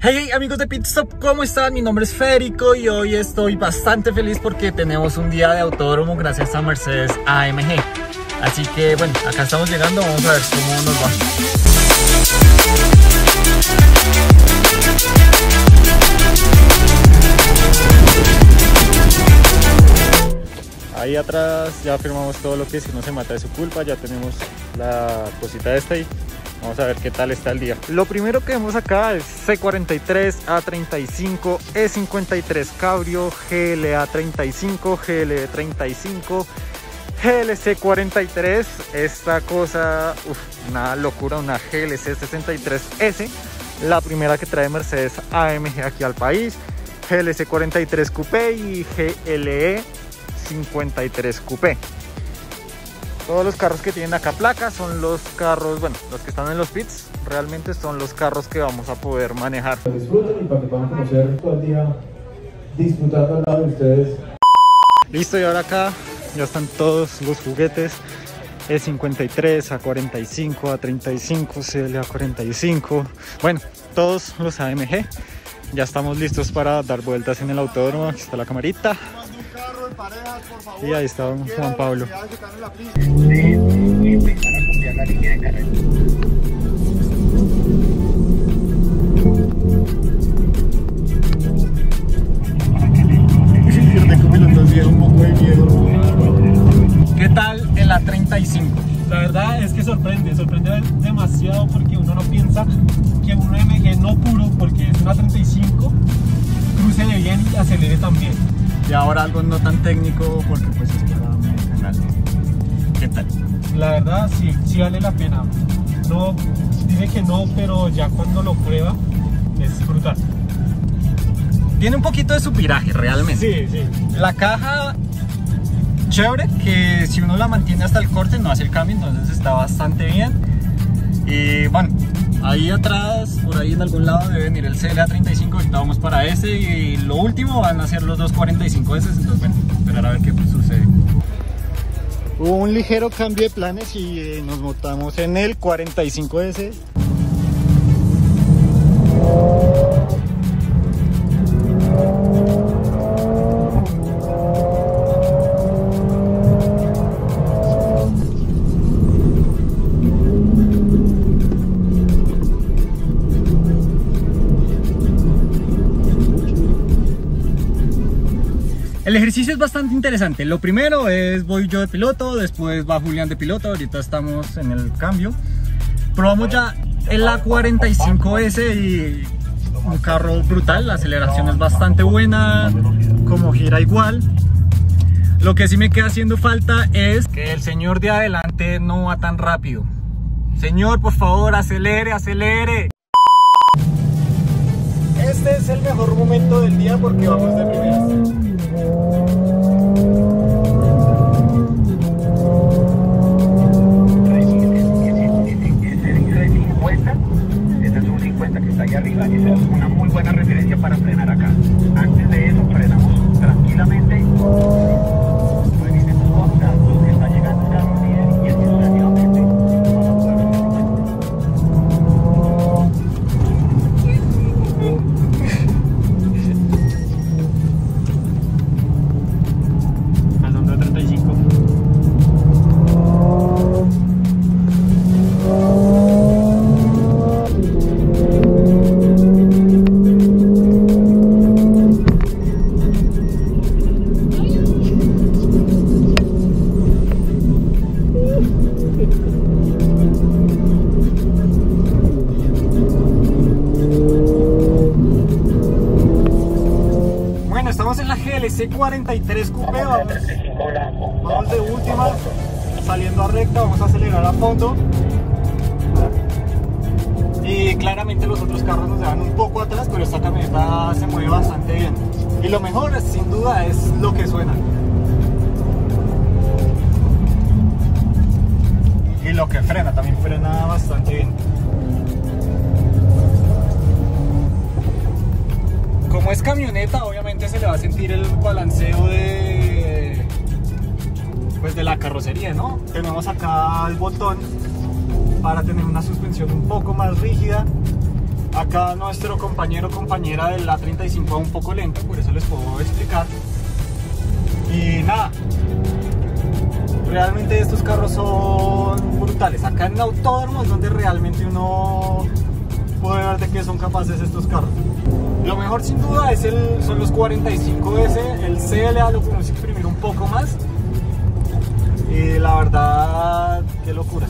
Hey, amigos de Pitstop, ¿cómo están? Mi nombre es Federico y hoy estoy bastante feliz porque tenemos un día de autódromo gracias a Mercedes AMG. Así que bueno, acá estamos llegando, vamos a ver cómo nos va. Ahí atrás ya firmamos todo lo que si no se mata de su culpa, ya tenemos la cosita esta ahí. Vamos a ver qué tal está el día. Lo primero que vemos acá es C43, A35, E53 Cabrio, GLA35, GL35, GLC43. Esta cosa, uf, una locura, una GLC63S. La primera que trae Mercedes AMG aquí al país. GLC43 Coupé y GLE 53 Coupé. Todos los carros que tienen acá placa son los carros, bueno, los que están en los pits, realmente son los carros que vamos a poder manejar. Disfruten y para que puedan conocer todo el día disfrutando al lado de ustedes. Listo, y ahora acá ya están todos los juguetes. E53, A45, A35, CLA45. Bueno, todos los AMG. Ya estamos listos para dar vueltas en el autódromo. Aquí está la camarita. Y ahí está Juan Pablo. ¿Qué tal en la 35? La verdad es que sorprende, sorprende demasiado porque uno no piensa que un MG no puro, porque es una 35, cruce de bien y acelere también. Y ahora algo no tan técnico porque pues es para mi canal. ¿Qué tal? La verdad sí, sí vale la pena. No, dice que no, pero ya cuando lo prueba es brutal. Tiene un poquito de supiraje realmente. Sí, sí. La caja chévere que si uno la mantiene hasta el corte no hace el cambio, entonces está bastante bien. Y bueno, ahí atrás, por ahí en algún lado debe venir el CLA35, ahorita vamos para ese y lo último van a ser los 245S, entonces bueno, esperar a ver qué sucede. Hubo un ligero cambio de planes y eh, nos montamos en el 45S. El ejercicio es bastante interesante. Lo primero es voy yo de piloto, después va Julián de piloto, ahorita estamos en el cambio. Probamos ya el A45S y un carro brutal, la aceleración es bastante buena, como gira igual. Lo que sí me queda haciendo falta es que el señor de adelante no va tan rápido. Señor, por favor, acelere, acelere. Este es el mejor momento del día porque vamos de primeras. Este es un 50 que está ahí arriba, esa es una muy buena referencia para frenar acá. S43 Coupé, vamos, vamos de última, saliendo a recta, vamos a acelerar a fondo. Y claramente los otros carros nos dejan un poco atrás, pero esta camioneta se mueve bastante bien. Y lo mejor, sin duda, es lo que suena. Y lo que frena, también frena bastante bien. Como es camioneta, obviamente se le va a sentir el balanceo de pues de la carrocería, ¿no? Tenemos acá el botón para tener una suspensión un poco más rígida. Acá nuestro compañero compañera del A35 va un poco lento, por eso les puedo explicar. Y nada, realmente estos carros son brutales. Acá en autódromo es donde realmente uno puede ver de qué son capaces estos carros. Lo mejor sin duda es el, son los 45S, el CLA lo podemos exprimir un poco más. Y la verdad, qué locura.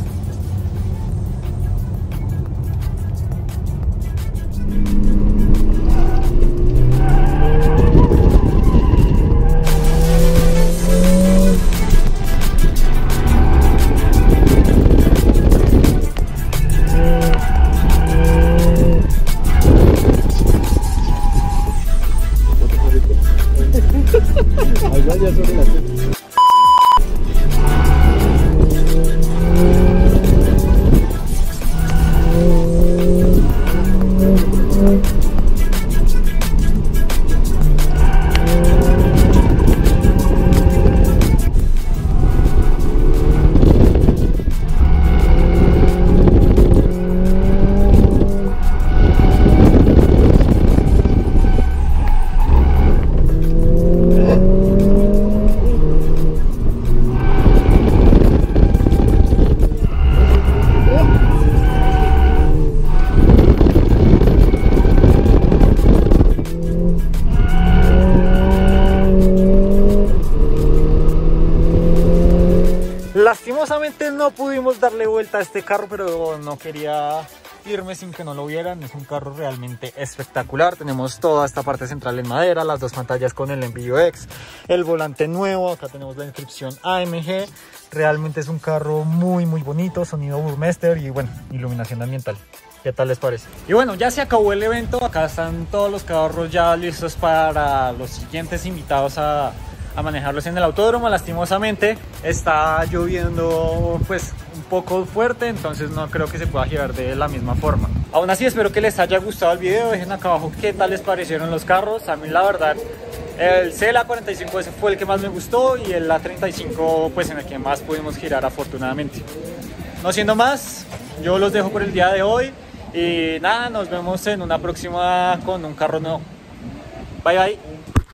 Lastimosamente no pudimos darle vuelta a este carro, pero no quería irme sin que no lo vieran. Es un carro realmente espectacular. Tenemos toda esta parte central en madera, las dos pantallas con el envío X, el volante nuevo. Acá tenemos la inscripción AMG. Realmente es un carro muy, muy bonito, sonido Burmester y bueno, iluminación ambiental. ¿Qué tal les parece? Y bueno, ya se acabó el evento. Acá están todos los carros ya listos para los siguientes invitados a, a manejarlos en el autódromo. Lastimosamente está lloviendo pues un poco fuerte, entonces no creo que se pueda girar de la misma forma. Aún así espero que les haya gustado el video, dejen acá abajo qué tal les parecieron los carros. A mí la verdad el CLA 45 ese fue el que más me gustó y el A35 pues en el que más pudimos girar afortunadamente. No siendo más, yo los dejo por el día de hoy y nada, nos vemos en una próxima con un carro nuevo. Bye bye.